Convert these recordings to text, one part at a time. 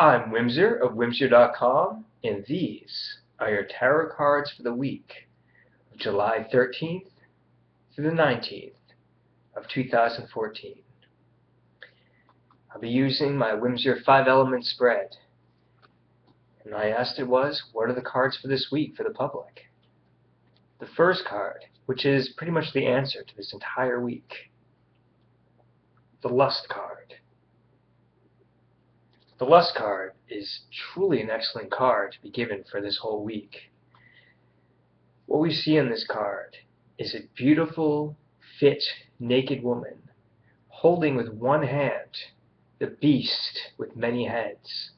I'm Wimsaur of Wimsaur.com, and these are your tarot cards for the week of July 13th through the 19th of 2014. I'll be using my Wimsaur 5-element spread, and I asked it was, what are the cards for this week for the public? The first card, which is pretty much the answer to this entire week, the Lust card. The Lust card is truly an excellent card to be given for this whole week. What we see in this card is a beautiful, fit, naked woman holding with one hand the beast with many heads,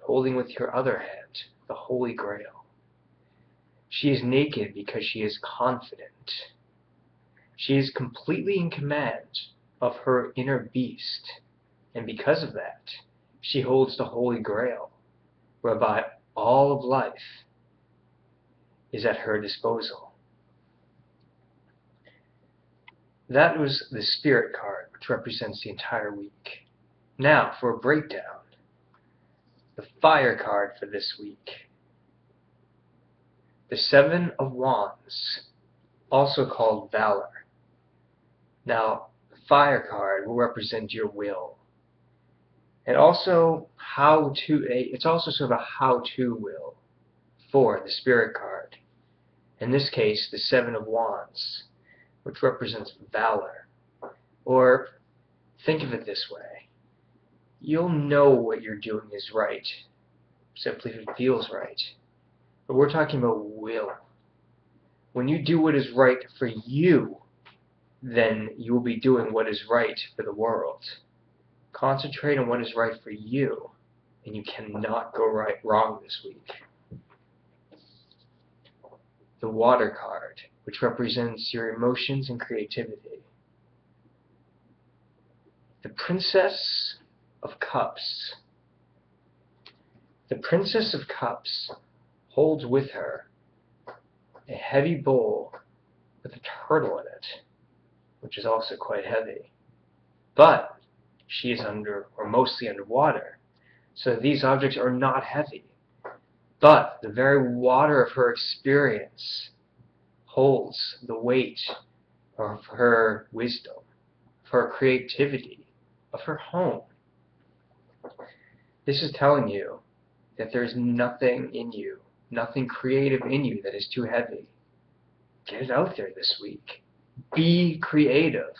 holding with her other hand the Holy Grail. She is naked because she is confident. She is completely in command of her inner beast, and because of that, she holds the Holy Grail, whereby all of life is at her disposal. That was the Spirit card, which represents the entire week. Now, for a breakdown, the Fire card for this week. The Seven of Wands, also called Valor. Now, the Fire card will represent your will and also how to a it's also sort of a how-to will for the spirit card. In this case, the Seven of Wands, which represents valor. Or think of it this way. You'll know what you're doing is right, simply if it feels right. But we're talking about will. When you do what is right for you, then you will be doing what is right for the world. Concentrate on what is right for you, and you cannot go right wrong this week. The Water card, which represents your emotions and creativity. The Princess of Cups. The Princess of Cups holds with her a heavy bowl with a turtle in it, which is also quite heavy. But she is under, or mostly underwater. So these objects are not heavy. But the very water of her experience holds the weight of her wisdom, of her creativity, of her home. This is telling you that there is nothing in you, nothing creative in you that is too heavy. Get it out there this week. Be creative.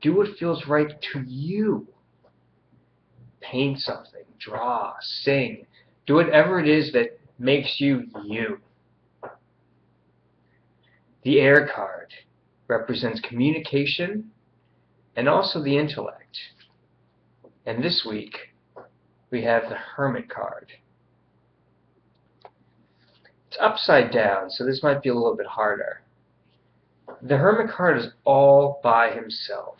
Do what feels right to you. Paint something, draw, sing. Do whatever it is that makes you you. The air card represents communication and also the intellect. And this week, we have the Hermit card. It's upside down, so this might be a little bit harder. The Hermit card is all by himself.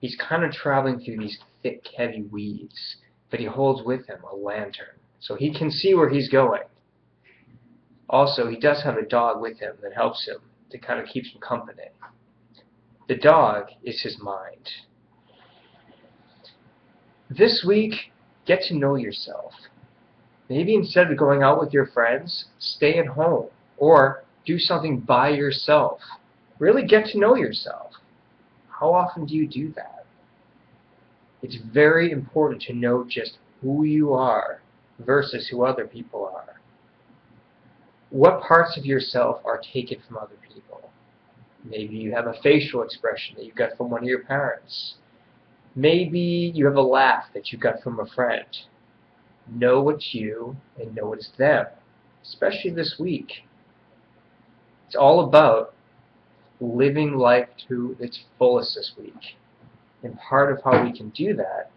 He's kind of traveling through these thick, heavy weeds, but he holds with him a lantern, so he can see where he's going. Also, he does have a dog with him that helps him to kind of keep him company. The dog is his mind. This week, get to know yourself. Maybe instead of going out with your friends, stay at home or do something by yourself. Really get to know yourself. How often do you do that? It's very important to know just who you are versus who other people are. What parts of yourself are taken from other people? Maybe you have a facial expression that you got from one of your parents. Maybe you have a laugh that you got from a friend. Know what's you and know what's them, especially this week. It's all about living life to its fullest this week. And part of how we can do that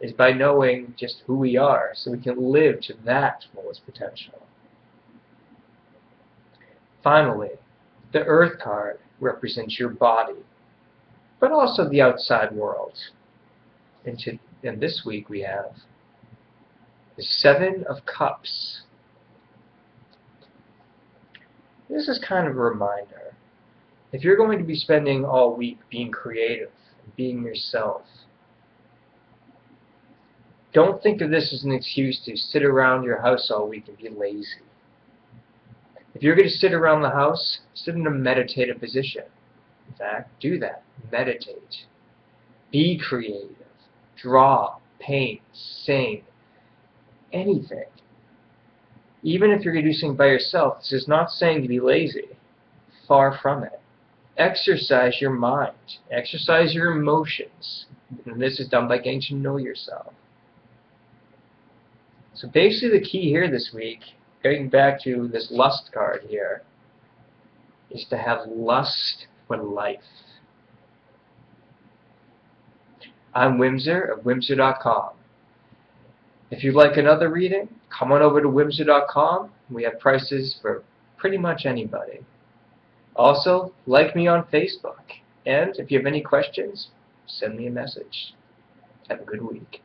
is by knowing just who we are so we can live to that fullest potential. Finally, the Earth card represents your body, but also the outside world. And, to, and this week we have the Seven of Cups. This is kind of a reminder if you're going to be spending all week being creative, being yourself, Don't think of this as an excuse to sit around your house all week and be lazy. If you're going to sit around the house, sit in a meditative position. In fact, do that. Meditate. Be creative. Draw, paint, sing, anything. Even if you're going to do something by yourself, this is not saying to be lazy. Far from it. Exercise your mind. Exercise your emotions. And this is done by getting to know yourself. So basically the key here this week, getting back to this lust card here, is to have lust for life. I'm Wimsaur of Wimsaur.com. If you'd like another reading, come on over to Wimsaur.com. We have prices for pretty much anybody. Also, like me on Facebook. And if you have any questions, send me a message. Have a good week.